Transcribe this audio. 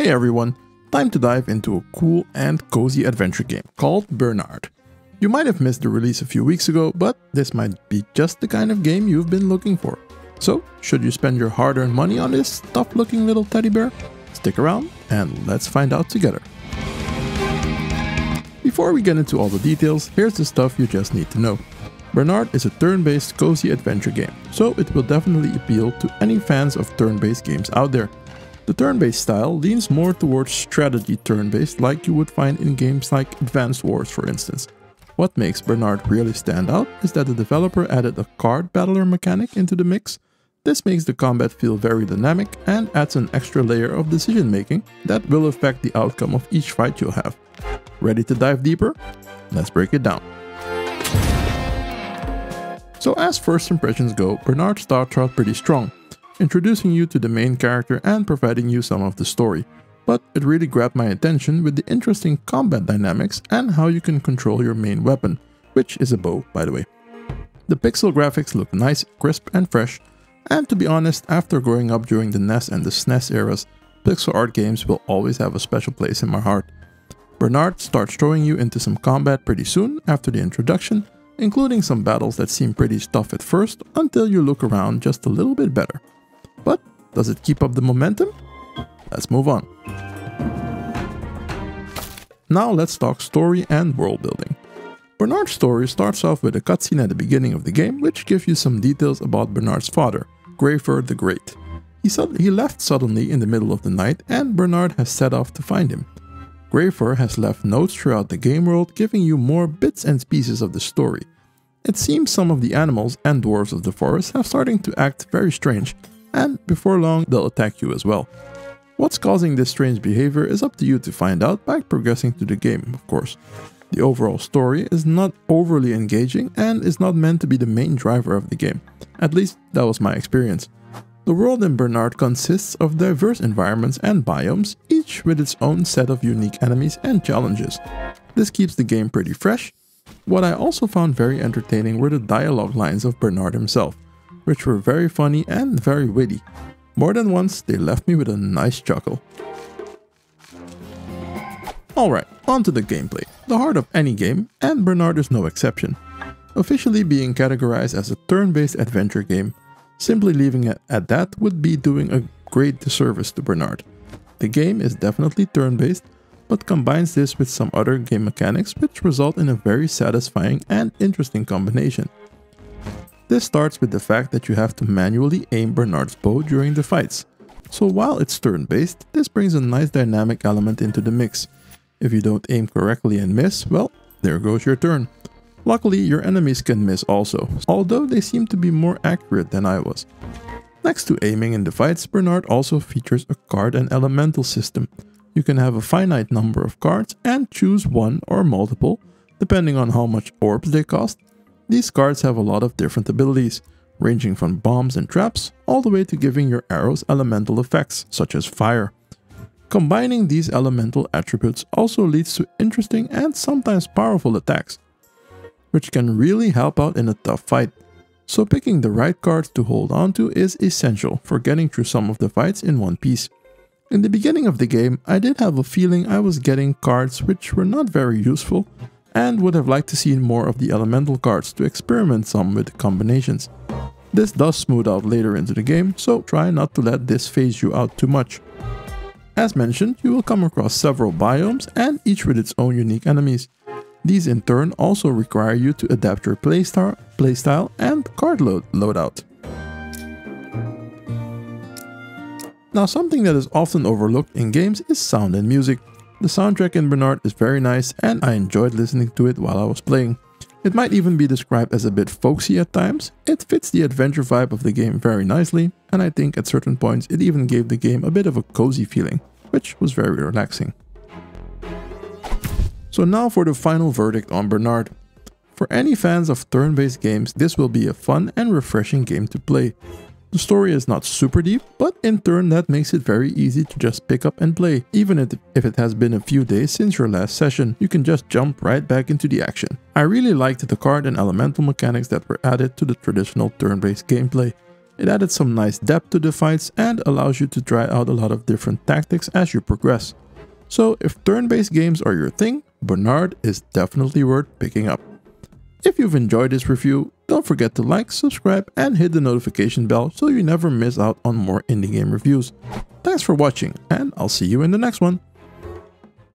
Hey everyone, time to dive into a cool and cozy adventure game called Bearnard. You might have missed the release a few weeks ago, but this might be just the kind of game you've been looking for. So, should you spend your hard-earned money on this tough-looking little teddy bear? Stick around and let's find out together. Before we get into all the details, here's the stuff you just need to know. Bearnard is a turn-based cozy adventure game, so it will definitely appeal to any fans of turn-based games out there. The turn-based style leans more towards strategy turn-based like you would find in games like Advanced Wars for instance. What makes Bearnard really stand out is that the developer added a card battler mechanic into the mix. This makes the combat feel very dynamic and adds an extra layer of decision making that will affect the outcome of each fight you'll have. Ready to dive deeper? Let's break it down. So as first impressions go, Bearnard starts out pretty strong introducing you to the main character and providing you some of the story. But it really grabbed my attention with the interesting combat dynamics and how you can control your main weapon, which is a bow by the way. The pixel graphics look nice, crisp and fresh, and to be honest, after growing up during the NES and the SNES eras, pixel art games will always have a special place in my heart. Bearnard starts throwing you into some combat pretty soon after the introduction, including some battles that seem pretty tough at first until you look around just a little bit better. But does it keep up the momentum? Let's move on. Now let's talk story and world building. Bearnard's story starts off with a cutscene at the beginning of the game which gives you some details about Bearnard's father, Grayfer the Great. He, he left suddenly in the middle of the night and Bearnard has set off to find him. Grayfer has left notes throughout the game world giving you more bits and pieces of the story. It seems some of the animals and dwarves of the forest have starting to act very strange and before long they'll attack you as well. What's causing this strange behavior is up to you to find out by progressing through the game, of course. The overall story is not overly engaging and is not meant to be the main driver of the game. At least that was my experience. The world in Bearnard consists of diverse environments and biomes, each with its own set of unique enemies and challenges. This keeps the game pretty fresh. What I also found very entertaining were the dialogue lines of Bearnard himself which were very funny and very witty. More than once, they left me with a nice chuckle. Alright, on to the gameplay, the heart of any game, and Bearnard is no exception. Officially being categorized as a turn-based adventure game, simply leaving it at that would be doing a great disservice to Bearnard. The game is definitely turn-based, but combines this with some other game mechanics which result in a very satisfying and interesting combination. This starts with the fact that you have to manually aim Bearnard's bow during the fights. So while it's turn-based, this brings a nice dynamic element into the mix. If you don't aim correctly and miss, well, there goes your turn. Luckily, your enemies can miss also, although they seem to be more accurate than I was. Next to aiming in the fights, Bearnard also features a card and elemental system. You can have a finite number of cards and choose one or multiple, depending on how much orbs they cost, these cards have a lot of different abilities, ranging from bombs and traps all the way to giving your arrows elemental effects, such as fire. Combining these elemental attributes also leads to interesting and sometimes powerful attacks, which can really help out in a tough fight. So picking the right cards to hold on to is essential for getting through some of the fights in one piece. In the beginning of the game, I did have a feeling I was getting cards which were not very useful, and would have liked to see more of the elemental cards to experiment some with the combinations. This does smooth out later into the game, so try not to let this phase you out too much. As mentioned, you will come across several biomes and each with its own unique enemies. These in turn also require you to adapt your playstyle, playstyle and card load loadout. Now something that is often overlooked in games is sound and music. The soundtrack in Bearnard is very nice and I enjoyed listening to it while I was playing. It might even be described as a bit folksy at times, it fits the adventure vibe of the game very nicely, and I think at certain points it even gave the game a bit of a cozy feeling, which was very relaxing. So now for the final verdict on Bearnard. For any fans of turn-based games, this will be a fun and refreshing game to play. The story is not super deep, but in turn that makes it very easy to just pick up and play. Even if it has been a few days since your last session, you can just jump right back into the action. I really liked the card and elemental mechanics that were added to the traditional turn-based gameplay. It added some nice depth to the fights and allows you to try out a lot of different tactics as you progress. So if turn-based games are your thing, Bearnard is definitely worth picking up. If you've enjoyed this review, don't forget to like, subscribe and hit the notification bell so you never miss out on more indie game reviews. Thanks for watching and I'll see you in the next one.